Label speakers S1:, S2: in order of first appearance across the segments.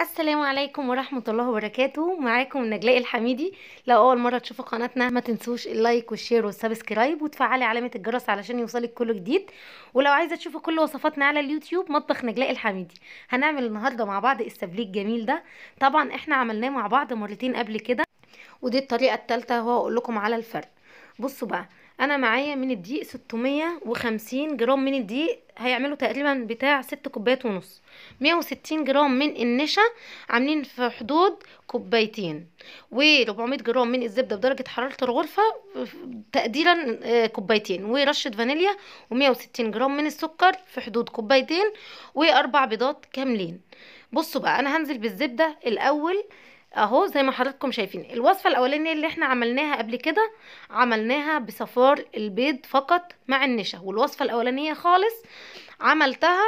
S1: السلام عليكم ورحمة الله وبركاته. معاكم نجلاء الحميدي. لو أول مرة تشوفوا قناتنا ما تنسوش ال like وال share وال subscribe وتفعلي علامة الجرس علشان يوصلك كل جديد. ولو عايزة تشوفوا كل وصفاتنا على اليوتيوب مطبخ نجلاء الحميدي. هنعمل النهاردة مع بعض السبليك الجميل ده. طبعا إحنا عملناه مع بعض مرتين قبل كده ودي الطريقة التالتة أقول لكم على الفرق بصوا بقى أنا معايا من الدقيق 650 جرام من الدقيق هيعملوا تقريبا بتاع ست كوبايات ونص. 160 جرام من النشا عاملين في حدود كوبايتين. و400 جرام من الزبدة بدرجة حرارة الغرفة تقديرا آه، كوبايتين. ورشة فانيليا و160 جرام من السكر في حدود كوبايتين. وأربع بيضات كاملين. بصوا بقى أنا هنزل بالزبدة الأول. اهو زي ما حضراتكم شايفين. الوصفة الأولانية اللي إحنا عملناها قبل كده عملناها بصفار البيض فقط مع النشا. والوصفة الأولانية خالص عملتها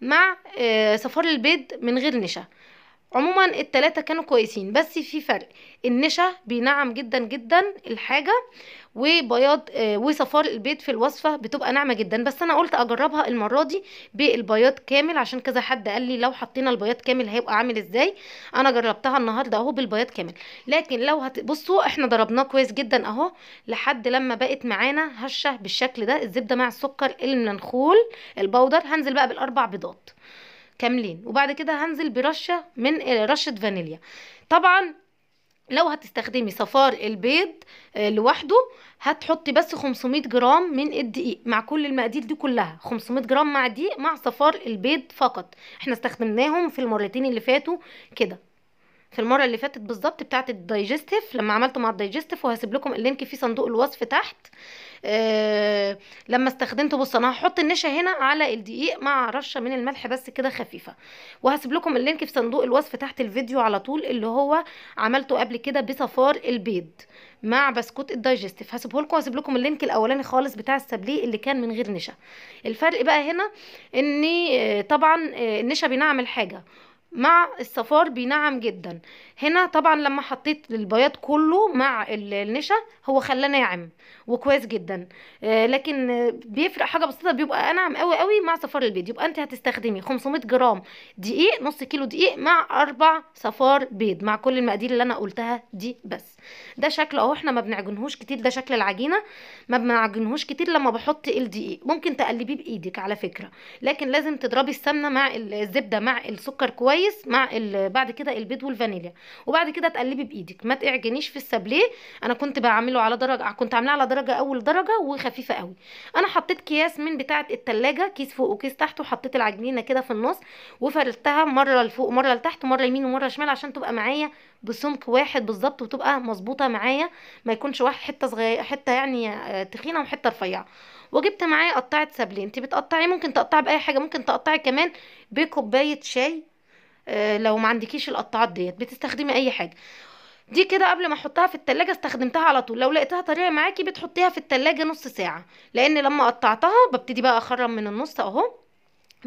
S1: مع آه، صفار البيض من غير نشا. عموما التلاتة كانوا كويسين بس في فرق. النشا بينعم جدا جدا الحاجة وبياض آه، وصفار البيض في الوصفة بتبقى ناعمة جدا. بس أنا قلت أجربها المرة دي بالبياض كامل عشان كذا حد قال لي لو حطينا البياض كامل هيبقى عامل إزاي؟ أنا جربتها النهاردة أهو بالبياض كامل. لكن لو هتبصوا إحنا ضربناه كويس جدا أهو لحد لما بقت معانا هشة بالشكل ده الزبدة مع السكر المنخول ال powder هنزل بقى بالأربع بيضات. كاملين. وبعد كده هنزل برشة من آه، رشة فانيليا. طبعا لو هتستخدمي صفار البيض آه، لوحده هتحطي بس 500 جرام من الدقيق مع كل المقادير دي كلها. 500 جرام مع دقيق مع صفار البيض فقط. إحنا استخدمناهم في المرتين اللي فاتوا كده. في المرة اللي فاتت بالظبط بتاعه ال digestive لما عملته مع ال digestive وهسيب لكم ال link في صندوق الوصف تحت. آه لما استخدمته بص أنا هحط النشا هنا على الدقيق مع رشة من الملح بس كده خفيفة. وهسيب لكم ال link في صندوق الوصف تحت الفيديو على طول اللي هو عملته قبل كده بصفار البيض مع بسكوت ال digestive. هسيبه لكم وهسيب لكم ال link الأولاني خالص بتاع السابليه اللي كان من غير نشا. الفرق بقى هنا ان آه، طبعا آه، النشا بينعم الحاجة مع الصفار بينعم جدا. هنا طبعا لما حطيت البياض كله مع ال- النشا هو خلاه ناعم وكويس جدا. آه، لكن بيفرق حاجة بسيطة بيبقى أنعم قوي قوي مع صفار البيض. يبقى أنت هتستخدمي 500 جرام دقيق نص كيلو دقيق مع أربع صفار بيض مع كل المقادير اللي أنا قلتها دي بس. ده شكله أهو إحنا ما بنعجنهوش كتير ده شكل العجينة. ما بنعجنهوش كتير لما بحط الدقيق. ممكن تقلبيه بإيدك على فكرة لكن لازم تضربي السمنة مع الزبدة مع السكر كويس. مع ال- بعد كده البيض والفانيليا. وبعد كده تقلبي بإيدك. ما تعجنيش في السابليه. أنا كنت بعمله على درجة كنت عاملاه على درجة أول درجة وخفيفة قوي. أنا حطيت اكياس من بتاعة التلاجة كيس فوق وكيس تحت وحطيت العجينة كده في النص وفردتها مرة لفوق مرة لتحت مرة يمين ومرة شمال عشان تبقى معايا بسمك واحد بالظبط وتبقى مظبوطة معايا. ما يكونش واحد حتة صغيره حتة يعني آه، تخينة وحتة رفيعة. وجبت معايا قطعة سابليه. انت بتقطعي ممكن تقطعي بأي حاجة. ممكن تقطعي كمان بكوباية شاي لو ما عندكيش القطاعات ديت بتستخدمي أي حاجة. دي كده قبل ما أحطها في التلاجة استخدمتها على طول. لو لقيتها طرية معاكي بتحطيها في التلاجة نص ساعة. لأن لما قطعتها ببتدي بقى أخرم من النص أهو.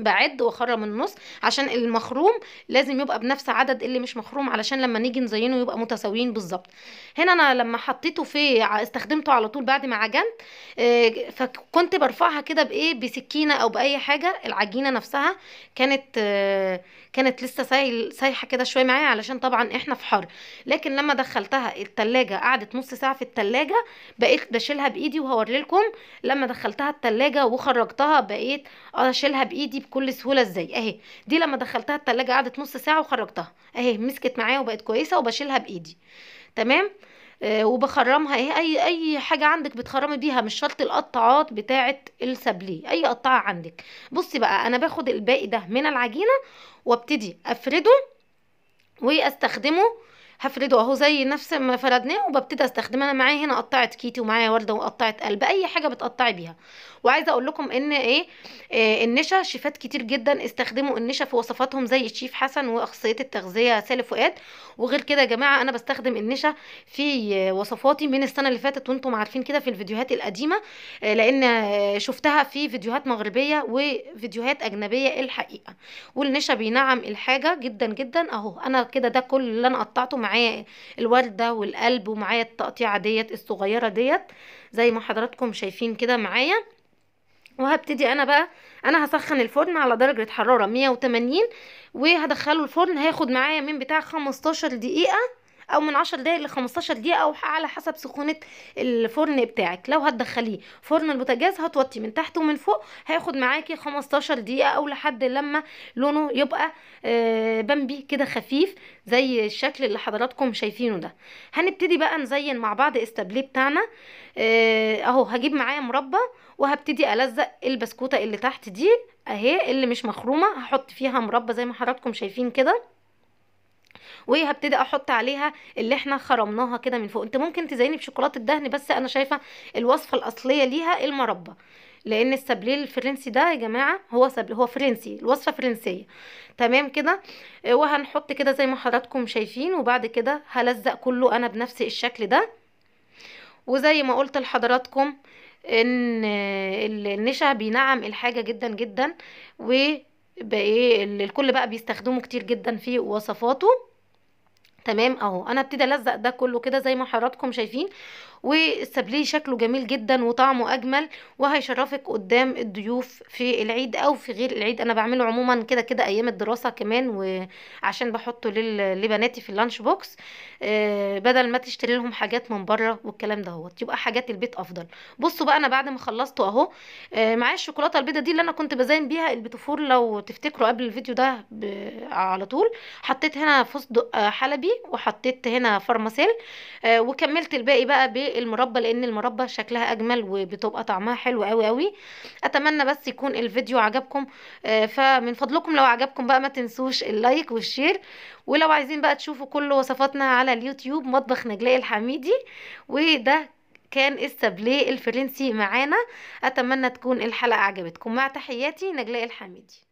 S1: بعد واخرم من النص عشان المخروم لازم يبقى بنفس عدد اللي مش مخروم علشان لما نيجي نزينه يبقى متساويين بالظبط. هنا أنا لما حطيته في استخدمته على طول بعد ما عجنت آه، فكنت برفعها كده بإيه بسكينة أو بأي حاجة العجينة نفسها كانت آه، كانت لسه سايحة كده شوية معايا علشان طبعا إحنا في حر. لكن لما دخلتها التلاجة قعدت نص ساعة في التلاجة بقيت بشيلها بإيدي وهوري لكم لما دخلتها التلاجة وخرجتها بقيت أشيلها بإيدي بكل سهولة إزاي؟ اهي دي لما دخلتها التلاجة قعدت نص ساعة وخرجتها. اهي مسكت معايا وبقت كويسة وبشيلها بإيدي. تمام؟ آه وبخرمها. اهي أي أي حاجة عندك بتخرمي بيها مش شرط القطاعات بتاعه السابليه أي قطاعه عندك. بصي بقى أنا باخد الباقي ده من العجينة وابتدي أفرده وأستخدمه هفرده اهو زي نفس ما فردناه وببتدي استخدمه أنا معايا هنا قطعه كيتي ومعايا ورده وقطعه قلب اي حاجة بتقطعي بيها. وعايزة أقول لكم ان إيه آه النشا شيفات كتير جدا استخدموا النشا في وصفاتهم زي الشيف حسن وأخصائية التغذية سالي فؤاد وغير كده يا جماعة أنا بستخدم النشا في وصفاتي من السنة اللي فاتت وأنتم عارفين كده في الفيديوهات القديمة آه، لأن آه، شفتها في فيديوهات مغربية وفيديوهات أجنبية الحقيقة. والنشا بينعم الحاجة جدا جدا. أهو أنا كده ده كل اللي أنا قطعته معايا الوردة والقلب ومعايا التقطيعة ديت الصغيرة ديت زي ما حضراتكم شايفين كده معايا. وهبتدي أنا بقى أنا هسخن الفرن على درجة حرارة 180 وهدخله الفرن هياخد معايا من بتاع 15 دقيقة. أو من 10 دقايق ل 15 دقيقة أو على حسب سخونة الفرن بتاعك. لو هتدخليه فرن البوتاجاز هتوطي من تحت ومن فوق هياخد معاكي 15 دقيقة أو لحد لما لونه يبقى آه، بامبي كده خفيف زي الشكل اللي حضراتكم شايفينه ده. هنبتدي بقى نزين مع بعض استابليه بتاعنا. آه، أهو هجيب معايا مربى وهبتدي ألزق البسكوتة اللي تحت دي أهي اللي مش مخرومة هحط فيها مربى زي ما حضراتكم شايفين كده. وهبتدي أحط عليها اللي إحنا خرمناها كده من فوق. انت ممكن تزيني بشوكولاتة الدهن بس أنا شايفة الوصفة الاصلية ليها المربى. لأن السابليه الفرنسي ده يا جماعة هو سابليه هو فرنسي الوصفة فرنسية. تمام كده؟ آه، وهنحط كده زي ما حضراتكم شايفين وبعد كده هلزق كله أنا بنفس الشكل ده. وزي ما قلت لحضراتكم ان ال- النشا بينعم الحاجة جدا جدا وبقى إيه ال- الكل بقى بيستخدمه كتير جدا في وصفاته. تمام اهو أنا ابتدي ألزق ده كله كده زي ما حضراتكم شايفين. والسابليه شكله جميل جدا وطعمه أجمل وهيشرفك قدام الضيوف في العيد أو في غير العيد. أنا بعمله عموما كده كده أيام الدراسة كمان وعشان بحطه لبناتي في اللانش بوكس آه، بدل ما تشتري لهم حاجات من بره والكلام ده هو يبقى حاجات البيت أفضل. بصوا بقى أنا بعد ما خلصته أهو آه، معايا الشوكولاتة البيضة دي اللي أنا كنت بزين بيها ال petit four لو تفتكروا قبل الفيديو ده على طول حطيت هنا فستق حلبي وحطيت هنا vermicelle آه، وكملت الباقي بقى بالمربى لأن المربى شكلها أجمل وبتبقى طعمها حلو قوي قوي أتمنى بس يكون الفيديو عجبكم آه، فمن فضلكم لو عجبكم بقى ما تنسوش ال like وال share. ولو عايزين بقى تشوفوا كل وصفاتنا على اليوتيوب مطبخ نجلاء الحميدي. وده كان السابليه الفرنسي معانا. أتمنى تكون الحلقة عجبتكم. مع تحياتي نجلاء الحميدي.